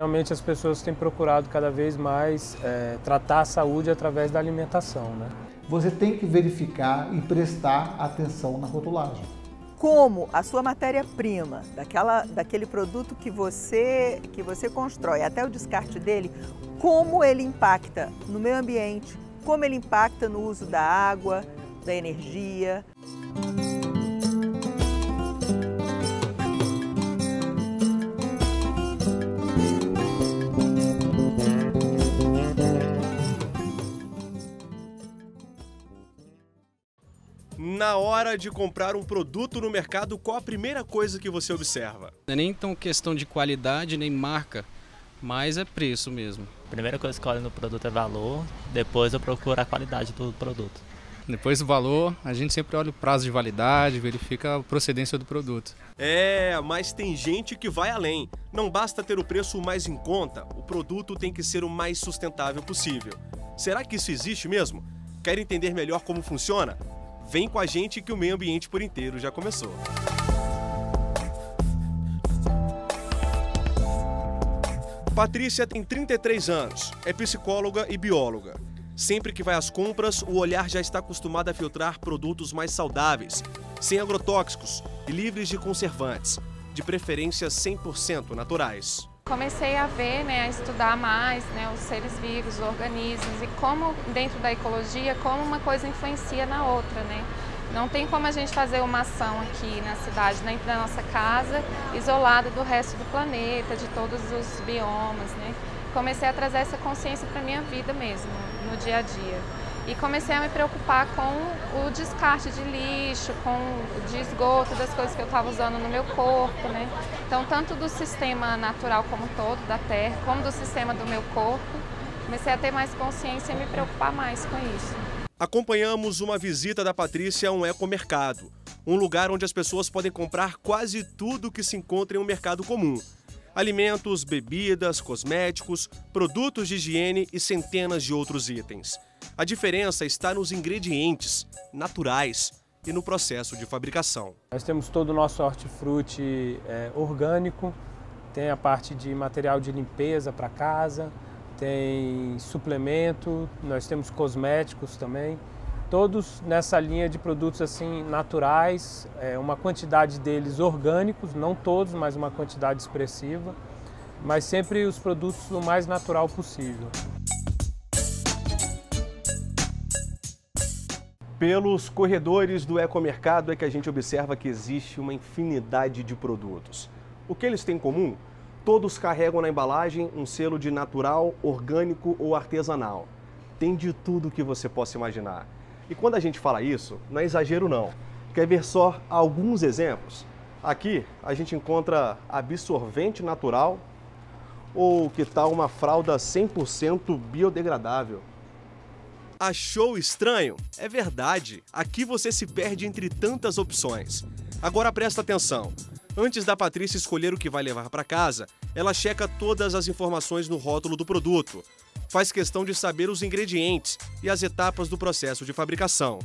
Realmente as pessoas têm procurado cada vez mais é, tratar a saúde através da alimentação. Né? Você tem que verificar e prestar atenção na rotulagem. Como a sua matéria-prima, daquela, daquele produto que você, que você constrói, até o descarte dele, como ele impacta no meio ambiente, como ele impacta no uso da água, da energia. Na hora de comprar um produto no mercado, qual a primeira coisa que você observa? Não é nem tão questão de qualidade nem marca, mas é preço mesmo. A primeira coisa que eu olho no produto é valor, depois eu procuro a qualidade do produto. Depois do valor, a gente sempre olha o prazo de validade, verifica a procedência do produto. É, mas tem gente que vai além. Não basta ter o preço mais em conta, o produto tem que ser o mais sustentável possível. Será que isso existe mesmo? Quer entender melhor como funciona? Vem com a gente que o meio ambiente por inteiro já começou. Patrícia tem 33 anos, é psicóloga e bióloga. Sempre que vai às compras, o olhar já está acostumado a filtrar produtos mais saudáveis, sem agrotóxicos e livres de conservantes, de preferência 100% naturais. Comecei a ver, né, a estudar mais né, os seres vivos, os organismos e como dentro da ecologia, como uma coisa influencia na outra, né? Não tem como a gente fazer uma ação aqui na cidade, dentro da nossa casa, isolada do resto do planeta, de todos os biomas, né? Comecei a trazer essa consciência para a minha vida mesmo, no dia a dia. E comecei a me preocupar com o descarte de lixo, com de esgoto das coisas que eu estava usando no meu corpo, né? Então, tanto do sistema natural como todo, da terra, como do sistema do meu corpo, comecei a ter mais consciência e me preocupar mais com isso. Acompanhamos uma visita da Patrícia a um ecomercado, um lugar onde as pessoas podem comprar quase tudo que se encontra em um mercado comum. Alimentos, bebidas, cosméticos, produtos de higiene e centenas de outros itens. A diferença está nos ingredientes naturais e no processo de fabricação. Nós temos todo o nosso hortifruti é, orgânico, tem a parte de material de limpeza para casa, tem suplemento, nós temos cosméticos também, todos nessa linha de produtos assim naturais, é, uma quantidade deles orgânicos, não todos, mas uma quantidade expressiva, mas sempre os produtos o mais natural possível. Pelos corredores do ecomercado é que a gente observa que existe uma infinidade de produtos. O que eles têm em comum? Todos carregam na embalagem um selo de natural, orgânico ou artesanal. Tem de tudo que você possa imaginar. E quando a gente fala isso, não é exagero não. Quer ver só alguns exemplos? Aqui a gente encontra absorvente natural ou que tal uma fralda 100% biodegradável. Achou estranho? É verdade. Aqui você se perde entre tantas opções. Agora presta atenção. Antes da Patrícia escolher o que vai levar para casa, ela checa todas as informações no rótulo do produto. Faz questão de saber os ingredientes e as etapas do processo de fabricação.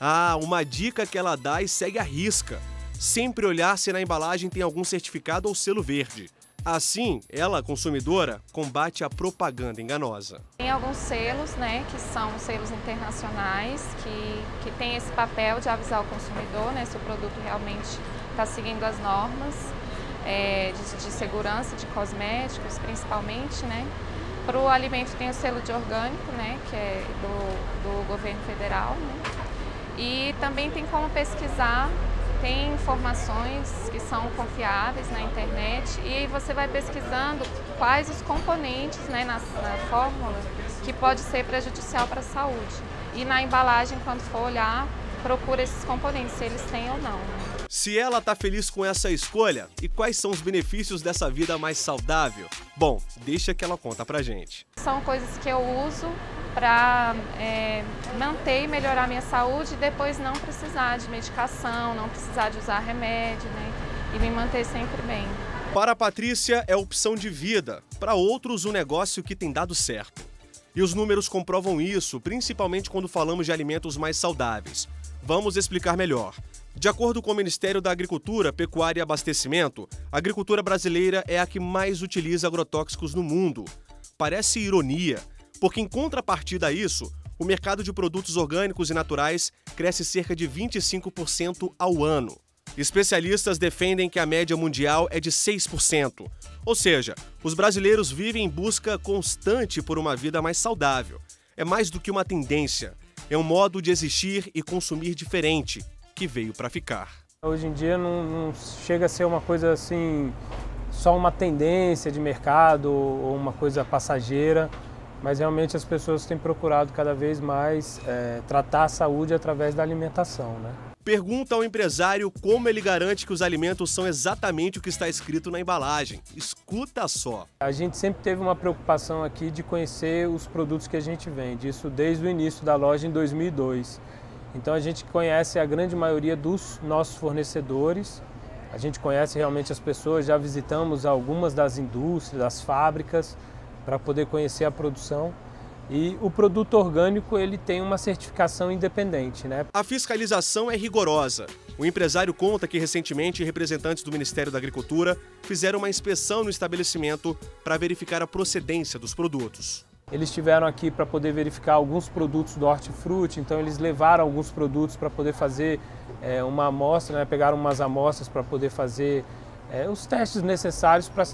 Ah, uma dica que ela dá e segue a risca. Sempre olhar se na embalagem tem algum certificado ou selo verde. Assim, ela, consumidora, combate a propaganda enganosa. Tem alguns selos, né, que são selos internacionais, que, que tem esse papel de avisar o consumidor, né, se o produto realmente está seguindo as normas é, de, de, segurança de cosméticos, principalmente, né. Para o alimento tem o selo de orgânico, né, que é do, do governo federal, né. E também tem como pesquisar tem informações que são confiáveis na internet e você vai pesquisando quais os componentes né, na, na fórmula que pode ser prejudicial para a saúde. E na embalagem, quando for olhar, procura esses componentes, se eles têm ou não. Se ela está feliz com essa escolha e quais são os benefícios dessa vida mais saudável? Bom, deixa que ela conta pra gente. São coisas que eu uso para é, manter e melhorar minha saúde e depois não precisar de medicação, não precisar de usar remédio, né? E me manter sempre bem. Para a Patrícia é opção de vida, para outros um negócio que tem dado certo. E os números comprovam isso, principalmente quando falamos de alimentos mais saudáveis. Vamos explicar melhor. De acordo com o Ministério da Agricultura, Pecuária e Abastecimento, a agricultura brasileira é a que mais utiliza agrotóxicos no mundo. Parece ironia, porque em contrapartida a isso, o mercado de produtos orgânicos e naturais cresce cerca de 25% ao ano. Especialistas defendem que a média mundial é de 6%. Ou seja, os brasileiros vivem em busca constante por uma vida mais saudável. É mais do que uma tendência, é um modo de existir e consumir diferente que veio para ficar. Hoje em dia não, não, chega a ser uma coisa assim, só uma tendência de mercado ou uma coisa passageira, mas realmente as pessoas têm procurado cada vez mais é, tratar a saúde através da alimentação. Né? Pergunta ao empresário como ele garante que os alimentos são exatamente o que está escrito na embalagem. Escuta só. A gente sempre teve uma preocupação aqui de conhecer os produtos que a gente vende, isso desde o início da loja em 2002. Então a gente conhece a grande maioria dos nossos fornecedores, a gente conhece realmente as pessoas, já visitamos algumas das indústrias, das fábricas, para poder conhecer a produção. E o produto orgânico ele tem uma certificação independente, né? A fiscalização é rigorosa. O empresário conta que recentemente representantes do Ministério da Agricultura fizeram uma inspeção no estabelecimento para verificar a procedência dos produtos. Eles estiveram aqui para poder verificar alguns produtos do hortifruti, então eles levaram alguns produtos para poder fazer é, uma amostra, né? pegaram umas amostras para poder fazer é, os testes necessários para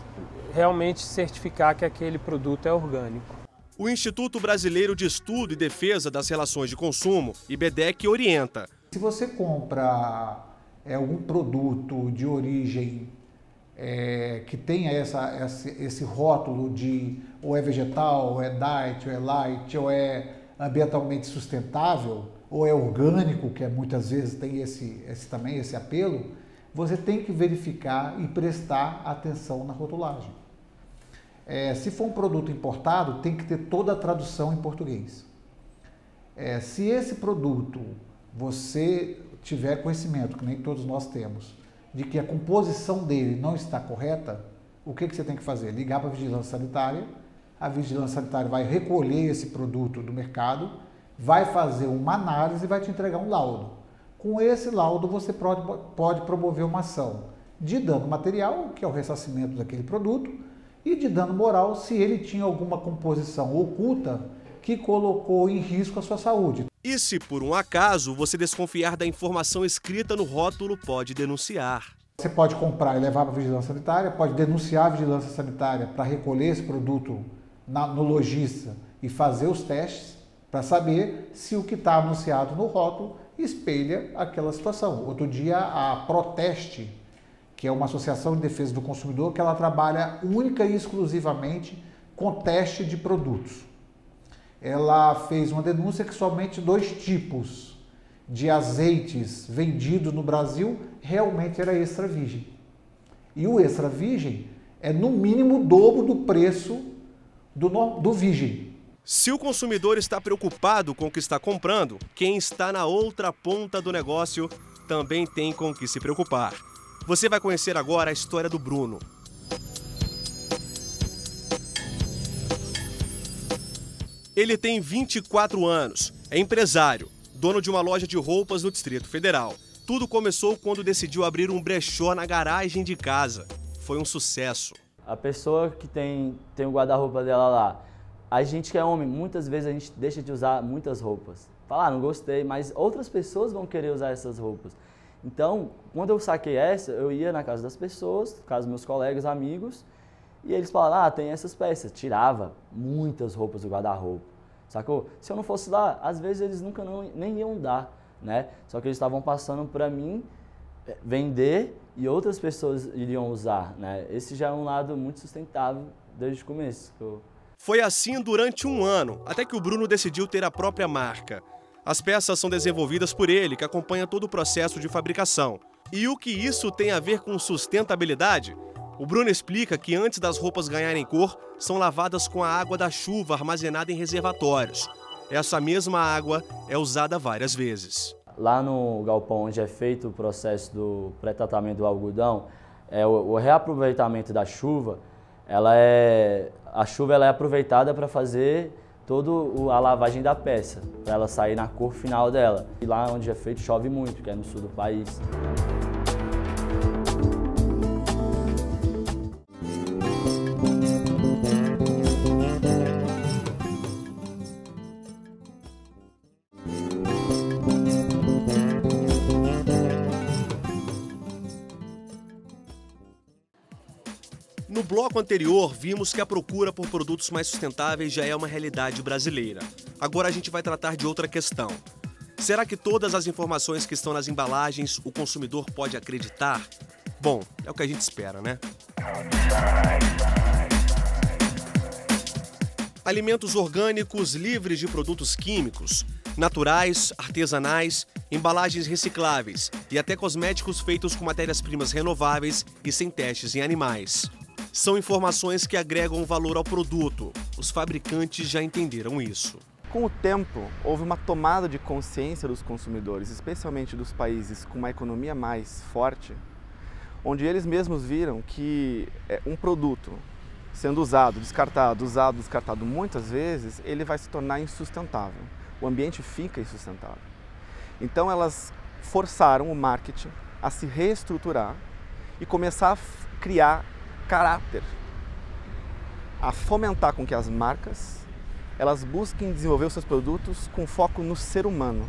realmente certificar que aquele produto é orgânico. O Instituto Brasileiro de Estudo e Defesa das Relações de Consumo, IBDEC, orienta. Se você compra é, algum produto de origem é, que tenha essa, esse, esse rótulo de ou é vegetal, ou é diet, ou é light, ou é ambientalmente sustentável, ou é orgânico, que é, muitas vezes tem esse, esse também esse apelo, você tem que verificar e prestar atenção na rotulagem. É, se for um produto importado, tem que ter toda a tradução em português. É, se esse produto você tiver conhecimento, que nem todos nós temos, de que a composição dele não está correta, o que, que você tem que fazer? Ligar para a vigilância sanitária, a vigilância sanitária vai recolher esse produto do mercado, vai fazer uma análise e vai te entregar um laudo. Com esse laudo você pode, pode promover uma ação de dano material, que é o ressarcimento daquele produto, e de dano moral se ele tinha alguma composição oculta que colocou em risco a sua saúde. E se por um acaso você desconfiar da informação escrita no rótulo, pode denunciar. Você pode comprar e levar para a vigilância sanitária, pode denunciar a vigilância sanitária para recolher esse produto na, no lojista e fazer os testes para saber se o que está anunciado no rótulo espelha aquela situação. Outro dia a Proteste que é uma associação de defesa do consumidor que ela trabalha única e exclusivamente com teste de produtos. Ela fez uma denúncia que somente dois tipos de azeites vendidos no Brasil realmente era extra virgem. E o extra virgem é no mínimo o dobro do preço do, do virgem. Se o consumidor está preocupado com o que está comprando, quem está na outra ponta do negócio também tem com o que se preocupar. Você vai conhecer agora a história do Bruno. Ele tem 24 anos, é empresário, dono de uma loja de roupas no Distrito Federal. Tudo começou quando decidiu abrir um brechó na garagem de casa. Foi um sucesso. A pessoa que tem, tem o guarda-roupa dela lá, a gente que é homem, muitas vezes a gente deixa de usar muitas roupas. Fala, ah, não gostei, mas outras pessoas vão querer usar essas roupas. Então, quando eu saquei essa, eu ia na casa das pessoas, na casa dos meus colegas, amigos, e eles falavam, ah, tem essas peças. Tirava muitas roupas do guarda-roupa, sacou? Se eu não fosse lá, às vezes eles nunca não, nem iam dar, né? Só que eles estavam passando para mim vender e outras pessoas iriam usar, né? Esse já é um lado muito sustentável desde o começo. Foi assim durante um ano, até que o Bruno decidiu ter a própria marca. As peças são desenvolvidas por ele, que acompanha todo o processo de fabricação. E o que isso tem a ver com sustentabilidade? O Bruno explica que antes das roupas ganharem cor, são lavadas com a água da chuva armazenada em reservatórios. Essa mesma água é usada várias vezes. Lá no galpão onde é feito o processo do pré-tratamento do algodão, é o, o, reaproveitamento da chuva, ela é a chuva ela é aproveitada para fazer toda a lavagem da peça, para ela sair na cor final dela. E lá onde é feito chove muito, que é no sul do país. Bloco anterior, vimos que a procura por produtos mais sustentáveis já é uma realidade brasileira. Agora a gente vai tratar de outra questão. Será que todas as informações que estão nas embalagens o consumidor pode acreditar? Bom, é o que a gente espera, né? Alimentos orgânicos livres de produtos químicos, naturais, artesanais, embalagens recicláveis e até cosméticos feitos com matérias-primas renováveis e sem testes em animais. São informações que agregam valor ao produto. Os fabricantes já entenderam isso. Com o tempo, houve uma tomada de consciência dos consumidores, especialmente dos países com uma economia mais forte, onde eles mesmos viram que é, um produto sendo usado, descartado, usado, descartado muitas vezes, ele vai se tornar insustentável. O ambiente fica insustentável. Então elas forçaram o marketing a se reestruturar e começar a criar caráter, a fomentar com que as marcas elas busquem desenvolver os seus produtos com foco no ser humano.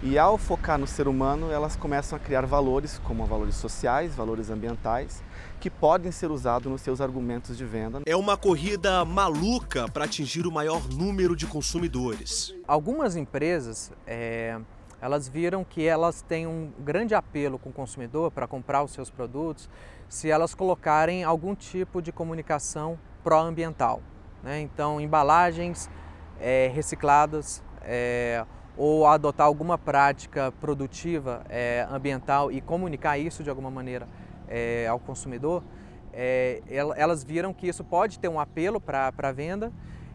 E ao focar no ser humano, elas começam a criar valores, como valores sociais, valores ambientais, que podem ser usados nos seus argumentos de venda. É uma corrida maluca para atingir o maior número de consumidores. Algumas empresas, é, elas viram que elas têm um grande apelo com o consumidor para comprar os seus produtos se elas colocarem algum tipo de comunicação pró-ambiental. Né? Então, embalagens é, recicladas é, ou adotar alguma prática produtiva é, ambiental e comunicar isso de alguma maneira é, ao consumidor, é, elas viram que isso pode ter um apelo para a venda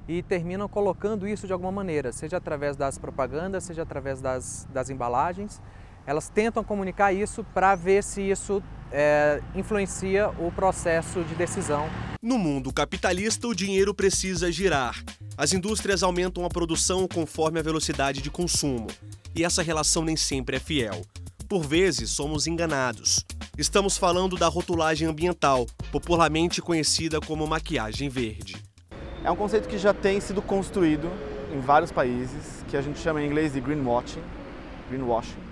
e terminam colocando isso de alguma maneira, seja através das propagandas, seja através das, das embalagens. Elas tentam comunicar isso para ver se isso é, influencia o processo de decisão. No mundo capitalista, o dinheiro precisa girar. As indústrias aumentam a produção conforme a velocidade de consumo. E essa relação nem sempre é fiel. Por vezes, somos enganados. Estamos falando da rotulagem ambiental, popularmente conhecida como maquiagem verde. É um conceito que já tem sido construído em vários países, que a gente chama em inglês de greenwashing, greenwashing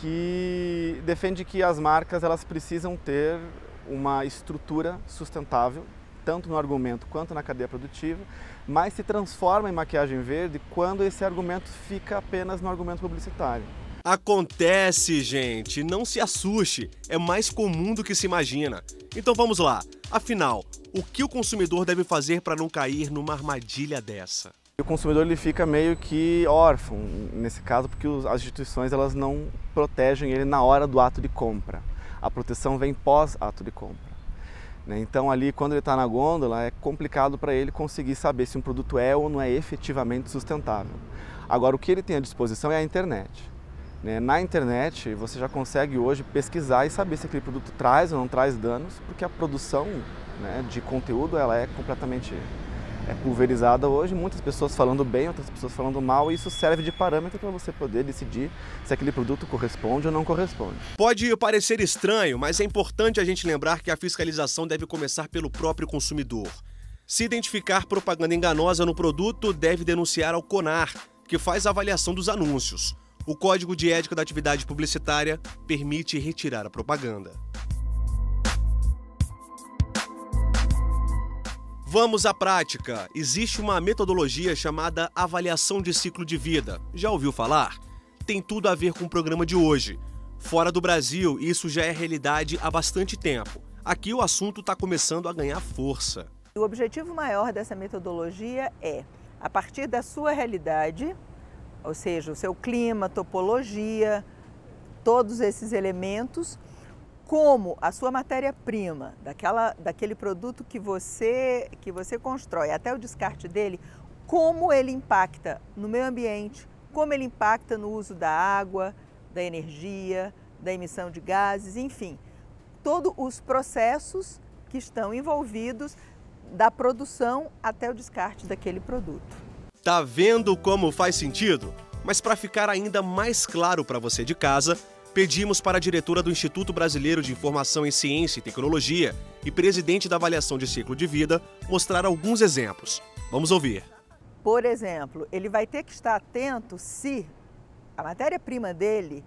que defende que as marcas elas precisam ter uma estrutura sustentável, tanto no argumento quanto na cadeia produtiva, mas se transforma em maquiagem verde quando esse argumento fica apenas no argumento publicitário. Acontece, gente, não se assuste, é mais comum do que se imagina. Então vamos lá. Afinal, o que o consumidor deve fazer para não cair numa armadilha dessa? O consumidor ele fica meio que órfão nesse caso porque as instituições elas não protegem ele na hora do ato de compra. A proteção vem pós ato de compra. Né? Então ali quando ele está na gôndola é complicado para ele conseguir saber se um produto é ou não é efetivamente sustentável. Agora o que ele tem à disposição é a internet. Né? Na internet você já consegue hoje pesquisar e saber se aquele produto traz ou não traz danos, porque a produção né, de conteúdo ela é completamente é pulverizada hoje, muitas pessoas falando bem, outras pessoas falando mal, e isso serve de parâmetro para você poder decidir se aquele produto corresponde ou não corresponde. Pode parecer estranho, mas é importante a gente lembrar que a fiscalização deve começar pelo próprio consumidor. Se identificar propaganda enganosa no produto, deve denunciar ao CONAR, que faz a avaliação dos anúncios. O Código de Ética da Atividade Publicitária permite retirar a propaganda. Vamos à prática. Existe uma metodologia chamada avaliação de ciclo de vida. Já ouviu falar? Tem tudo a ver com o programa de hoje. Fora do Brasil, isso já é realidade há bastante tempo. Aqui o assunto está começando a ganhar força. O objetivo maior dessa metodologia é, a partir da sua realidade, ou seja, o seu clima, topologia, todos esses elementos, como a sua matéria-prima, daquela, daquele produto que você, que você constrói, até o descarte dele, como ele impacta no meio ambiente, como ele impacta no uso da água, da energia, da emissão de gases, enfim, todos os processos que estão envolvidos da produção até o descarte daquele produto. Tá vendo como faz sentido? Mas para ficar ainda mais claro para você de casa, pedimos para a diretora do Instituto Brasileiro de Informação em Ciência e Tecnologia e presidente da avaliação de ciclo de vida mostrar alguns exemplos. Vamos ouvir. Por exemplo, ele vai ter que estar atento se a matéria-prima dele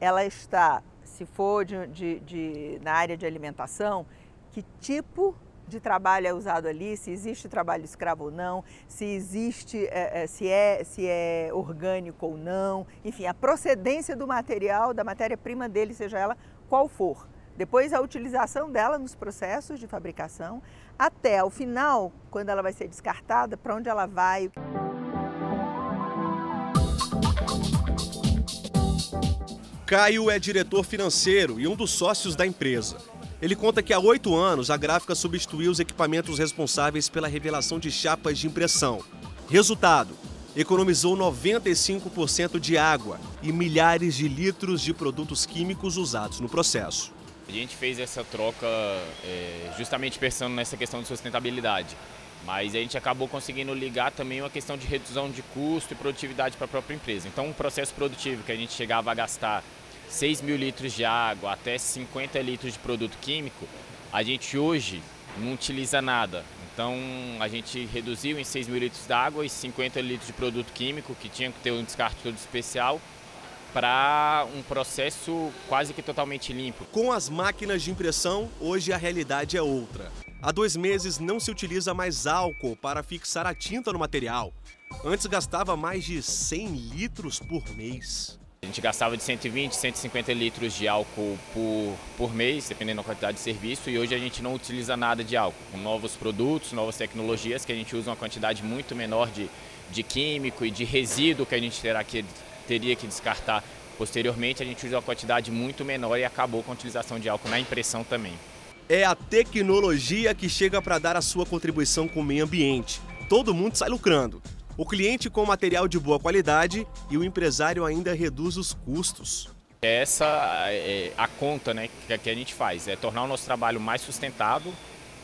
ela está, se for de, de, de, na área de alimentação, que tipo de trabalho é usado ali, se existe trabalho escravo ou não, se existe, é, é, se, é, se é orgânico ou não, enfim, a procedência do material, da matéria-prima dele, seja ela qual for. Depois a utilização dela nos processos de fabricação, até ao final, quando ela vai ser descartada, para onde ela vai. Caio é diretor financeiro e um dos sócios da empresa. Ele conta que há oito anos a gráfica substituiu os equipamentos responsáveis pela revelação de chapas de impressão. Resultado: economizou 95% de água e milhares de litros de produtos químicos usados no processo. A gente fez essa troca é, justamente pensando nessa questão de sustentabilidade, mas a gente acabou conseguindo ligar também uma questão de redução de custo e produtividade para a própria empresa. Então, um processo produtivo que a gente chegava a gastar 6 mil litros de água até 50 litros de produto químico, a gente hoje não utiliza nada. Então a gente reduziu em 6 mil litros de água e 50 litros de produto químico, que tinha que ter um descarte todo especial, para um processo quase que totalmente limpo. Com as máquinas de impressão, hoje a realidade é outra. Há dois meses não se utiliza mais álcool para fixar a tinta no material. Antes gastava mais de 100 litros por mês. A gente gastava de 120, 150 litros de álcool por, por mês, dependendo da quantidade de serviço, e hoje a gente não utiliza nada de álcool. Com novos produtos, novas tecnologias, que a gente usa uma quantidade muito menor de, de químico e de resíduo que a gente terá que, teria que descartar posteriormente, a gente usa uma quantidade muito menor e acabou com a utilização de álcool na impressão também. É a tecnologia que chega para dar a sua contribuição com o meio ambiente. Todo mundo sai lucrando o cliente com material de boa qualidade e o empresário ainda reduz os custos. Essa é a conta né, que a gente faz, é tornar o nosso trabalho mais sustentável,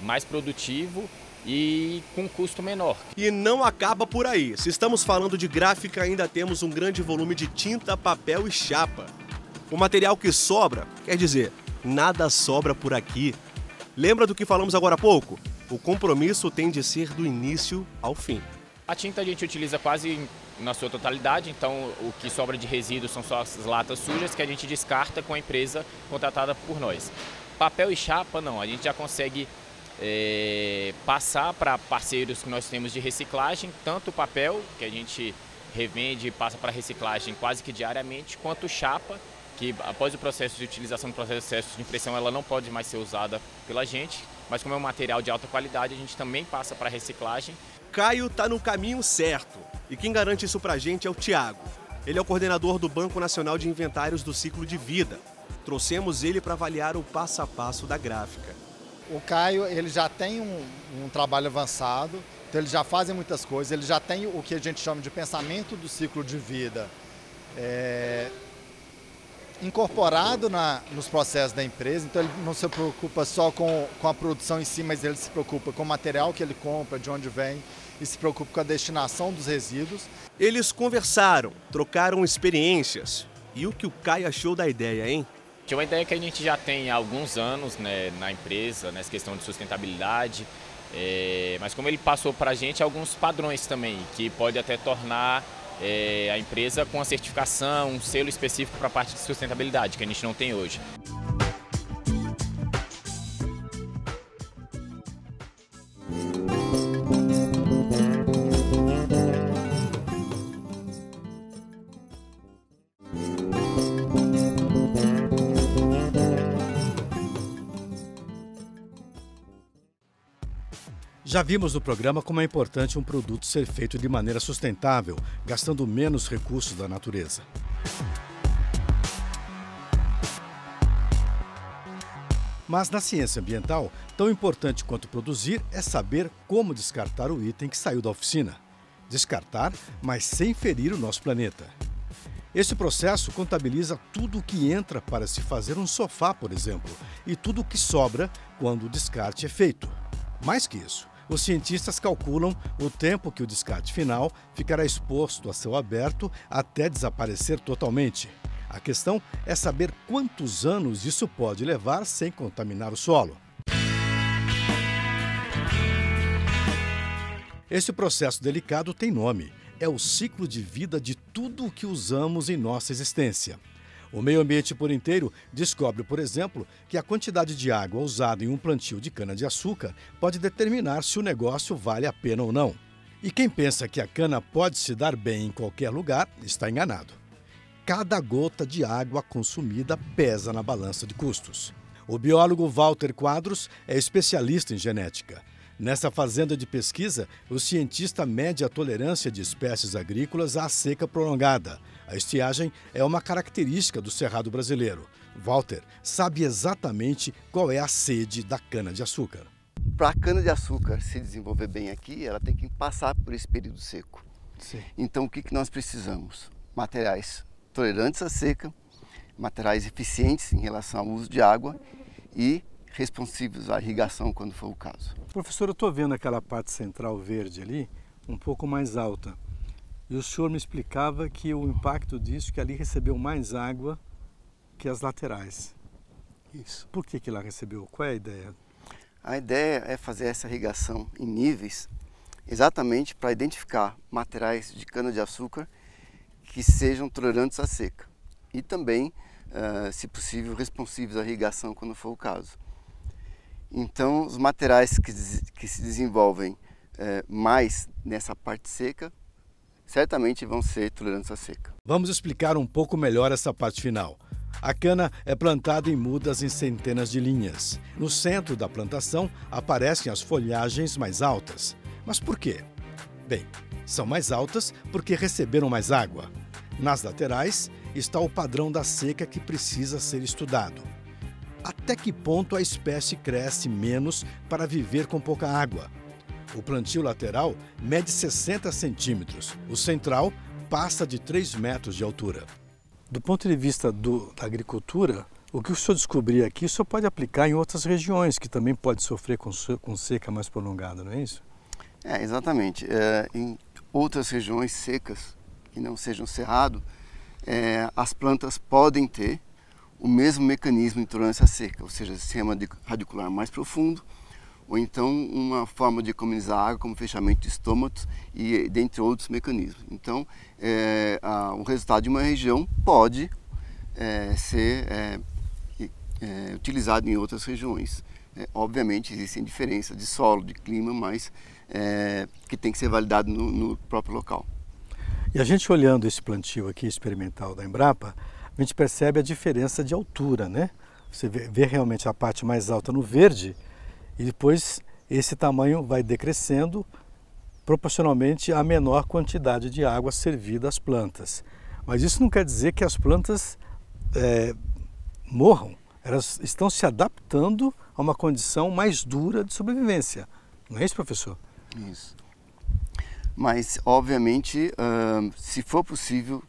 mais produtivo e com custo menor. E não acaba por aí. Se estamos falando de gráfica, ainda temos um grande volume de tinta, papel e chapa. O material que sobra, quer dizer, nada sobra por aqui. Lembra do que falamos agora há pouco? O compromisso tem de ser do início ao fim. A tinta a gente utiliza quase na sua totalidade, então o que sobra de resíduos são só as latas sujas que a gente descarta com a empresa contratada por nós. Papel e chapa não, a gente já consegue é, passar para parceiros que nós temos de reciclagem, tanto o papel, que a gente revende e passa para reciclagem quase que diariamente, quanto chapa, que após o processo de utilização do processo de impressão ela não pode mais ser usada pela gente, mas como é um material de alta qualidade, a gente também passa para reciclagem Caio está no caminho certo. E quem garante isso para a gente é o Tiago. Ele é o coordenador do Banco Nacional de Inventários do Ciclo de Vida. Trouxemos ele para avaliar o passo a passo da gráfica. O Caio ele já tem um, um trabalho avançado, então eles já fazem muitas coisas, ele já tem o que a gente chama de pensamento do ciclo de vida é, incorporado na, nos processos da empresa, então ele não se preocupa só com, com a produção em si, mas ele se preocupa com o material que ele compra, de onde vem e se preocupa com a destinação dos resíduos. Eles conversaram, trocaram experiências. E o que o Caio achou da ideia, hein? Que é uma ideia que a gente já tem há alguns anos né, na empresa, nessa questão de sustentabilidade. É, mas como ele passou para a gente alguns padrões também, que pode até tornar é, a empresa com a certificação, um selo específico para a parte de sustentabilidade, que a gente não tem hoje. Já vimos no programa como é importante um produto ser feito de maneira sustentável, gastando menos recursos da natureza. Mas na ciência ambiental, tão importante quanto produzir é saber como descartar o item que saiu da oficina. Descartar, mas sem ferir o nosso planeta. Esse processo contabiliza tudo o que entra para se fazer um sofá, por exemplo, e tudo o que sobra quando o descarte é feito. Mais que isso, os cientistas calculam o tempo que o descarte final ficará exposto a céu aberto até desaparecer totalmente. A questão é saber quantos anos isso pode levar sem contaminar o solo. Esse processo delicado tem nome: é o ciclo de vida de tudo o que usamos em nossa existência. O meio ambiente por inteiro descobre, por exemplo, que a quantidade de água usada em um plantio de cana-de-açúcar pode determinar se o negócio vale a pena ou não. E quem pensa que a cana pode se dar bem em qualquer lugar está enganado. Cada gota de água consumida pesa na balança de custos. O biólogo Walter Quadros é especialista em genética. Nessa fazenda de pesquisa, o cientista mede a tolerância de espécies agrícolas à seca prolongada, a estiagem é uma característica do cerrado brasileiro. Walter sabe exatamente qual é a sede da cana-de-açúcar. Para a cana-de-açúcar se desenvolver bem aqui, ela tem que passar por esse período seco. Sim. Então, o que, que nós precisamos? Materiais tolerantes à seca, materiais eficientes em relação ao uso de água e responsivos à irrigação quando for o caso. Professor, eu estou vendo aquela parte central verde ali, um pouco mais alta. E o senhor me explicava que o impacto disso, que ali recebeu mais água que as laterais. Isso. Por que, que lá recebeu? Qual é a ideia? A ideia é fazer essa irrigação em níveis exatamente para identificar materiais de cana-de-açúcar que sejam tolerantes à seca e também, uh, se possível, responsivos à irrigação quando for o caso. Então, os materiais que, que se desenvolvem uh, mais nessa parte seca certamente vão ser tolerantes à seca. Vamos explicar um pouco melhor essa parte final. A cana é plantada em mudas em centenas de linhas. No centro da plantação aparecem as folhagens mais altas. Mas por quê? Bem, são mais altas porque receberam mais água. Nas laterais está o padrão da seca que precisa ser estudado. Até que ponto a espécie cresce menos para viver com pouca água? O plantio lateral mede 60 centímetros. O central passa de 3 metros de altura. Do ponto de vista do, da agricultura, o que o senhor descobrir aqui, o senhor pode aplicar em outras regiões que também pode sofrer com, com seca mais prolongada, não é isso? É, exatamente. É, em outras regiões secas, que não sejam cerrado, é, as plantas podem ter o mesmo mecanismo de tolerância à seca, ou seja, sistema radicular mais profundo, ou então uma forma de economizar água como fechamento de estômatos e dentre outros mecanismos. Então, é, a, o resultado de uma região pode é, ser é, é utilizado em outras regiões. É, obviamente existem diferenças de solo, de clima, mas é, que tem que ser validado no, no próprio local. E a gente olhando esse plantio aqui experimental da Embrapa, a gente percebe a diferença de altura, né? Você vê, vê realmente a parte mais alta no verde, e depois esse tamanho vai decrescendo proporcionalmente à menor quantidade de água servida às plantas. Mas isso não quer dizer que as plantas é, morram. Elas estão se adaptando a uma condição mais dura de sobrevivência. Não é isso, professor? Isso. Mas, obviamente, uh, se for possível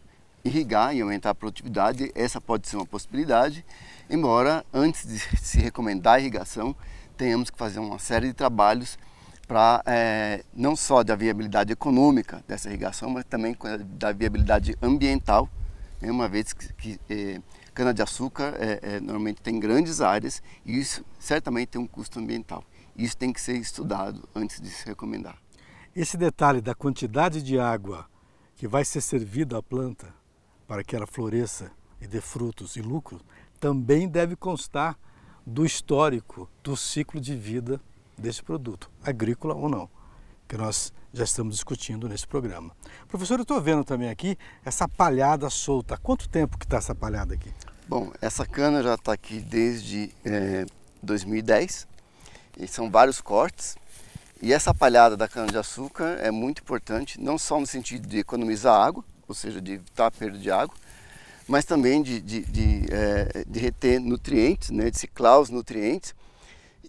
irrigar e aumentar a produtividade, essa pode ser uma possibilidade, embora antes de se recomendar a irrigação, tenhamos que fazer uma série de trabalhos para é, não só da viabilidade econômica dessa irrigação, mas também da viabilidade ambiental, né, uma vez que, que é, cana-de-açúcar é, normalmente tem grandes áreas e isso certamente tem um custo ambiental. Isso tem que ser estudado antes de se recomendar. Esse detalhe da quantidade de água que vai ser servida à planta para que ela floresça e dê frutos e lucros também deve constar do histórico do ciclo de vida desse produto, agrícola ou não, que nós já estamos discutindo nesse programa. Professor, eu estou vendo também aqui essa palhada solta. Quanto tempo que está essa palhada aqui? Bom, essa cana já está aqui desde é, 2010 e são vários cortes. E essa palhada da cana-de-açúcar é muito importante, não só no sentido de economizar água, ou seja, de evitar a perda de água, mas também de, de, de, é, de reter nutrientes, né, de ciclar os nutrientes.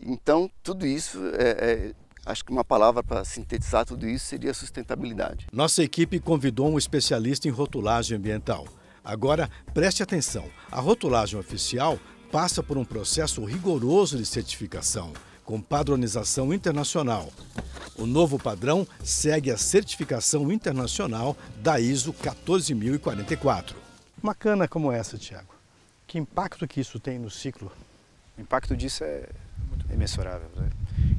Então, tudo isso, é, é, acho que uma palavra para sintetizar tudo isso seria sustentabilidade. Nossa equipe convidou um especialista em rotulagem ambiental. Agora, preste atenção: a rotulagem oficial passa por um processo rigoroso de certificação com padronização internacional. O novo padrão segue a certificação internacional da ISO 14044. Uma cana como essa, Tiago, que impacto que isso tem no ciclo? O impacto disso é imensurável. Né?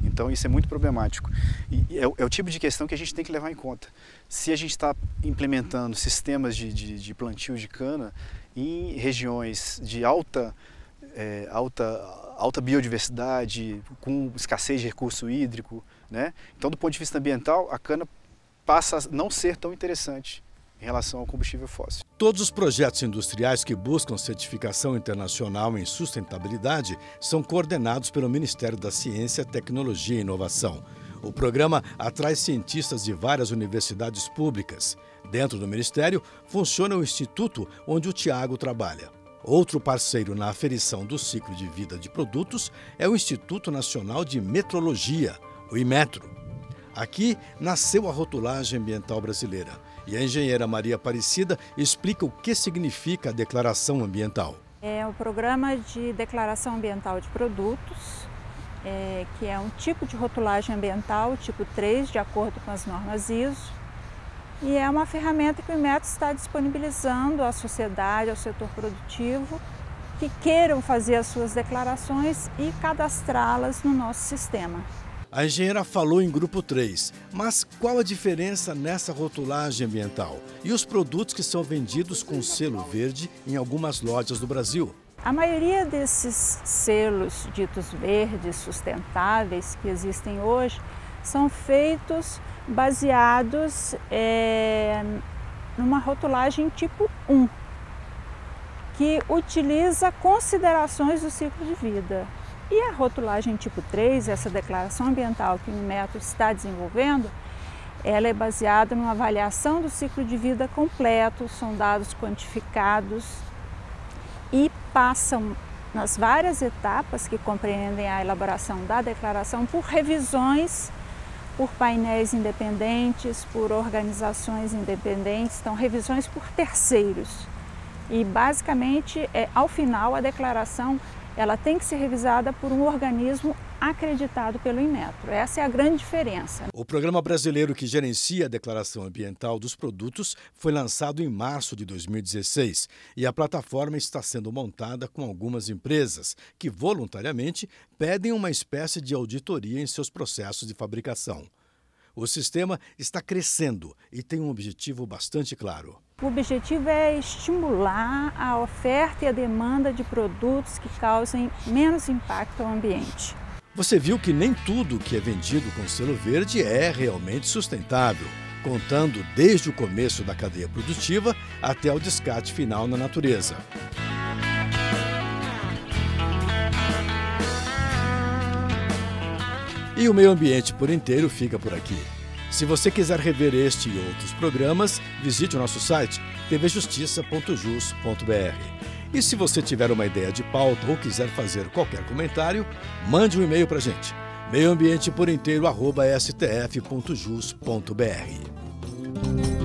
Então isso é muito problemático. E é, é, o tipo de questão que a gente tem que levar em conta. Se a gente está implementando sistemas de, de, de, plantio de cana em regiões de alta, é, alta, alta biodiversidade, com escassez de recurso hídrico, né? então do ponto de vista ambiental, a cana passa a não ser tão interessante em relação ao combustível fóssil. Todos os projetos industriais que buscam certificação internacional em sustentabilidade são coordenados pelo Ministério da Ciência, Tecnologia e Inovação. O programa atrai cientistas de várias universidades públicas. Dentro do Ministério funciona o instituto onde o Tiago trabalha. Outro parceiro na aferição do ciclo de vida de produtos é o Instituto Nacional de Metrologia, o IMETRO. Aqui nasceu a rotulagem ambiental brasileira e a engenheira Maria Aparecida explica o que significa a declaração ambiental. É o programa de declaração ambiental de produtos, é, que é um tipo de rotulagem ambiental, tipo 3, de acordo com as normas ISO. E é uma ferramenta que o IMET está disponibilizando à sociedade, ao setor produtivo, que queiram fazer as suas declarações e cadastrá-las no nosso sistema. A engenheira falou em grupo 3, mas qual a diferença nessa rotulagem ambiental e os produtos que são vendidos com selo verde em algumas lojas do Brasil? A maioria desses selos ditos verdes, sustentáveis, que existem hoje, são feitos baseados é, numa rotulagem tipo 1, que utiliza considerações do ciclo de vida. E a rotulagem tipo 3, essa declaração ambiental que o Inmetro está desenvolvendo, ela é baseada numa avaliação do ciclo de vida completo, são dados quantificados e passam nas várias etapas que compreendem a elaboração da declaração por revisões por painéis independentes, por organizações independentes, então revisões por terceiros. E basicamente, é, ao final, a declaração ela tem que ser revisada por um organismo acreditado pelo Inmetro. Essa é a grande diferença. O programa brasileiro que gerencia a declaração ambiental dos produtos foi lançado em março de 2016 e a plataforma está sendo montada com algumas empresas que voluntariamente pedem uma espécie de auditoria em seus processos de fabricação. O sistema está crescendo e tem um objetivo bastante claro. O objetivo é estimular a oferta e a demanda de produtos que causem menos impacto ao ambiente. Você viu que nem tudo que é vendido com selo verde é realmente sustentável, contando desde o começo da cadeia produtiva até o descarte final na natureza. E o meio ambiente por inteiro fica por aqui. Se você quiser rever este e outros programas, visite o nosso site tvjustiça.jus.br. E se você tiver uma ideia de pauta ou quiser fazer qualquer comentário, mande um e-mail para a gente. meioambienteporinteiro.stf.jus.br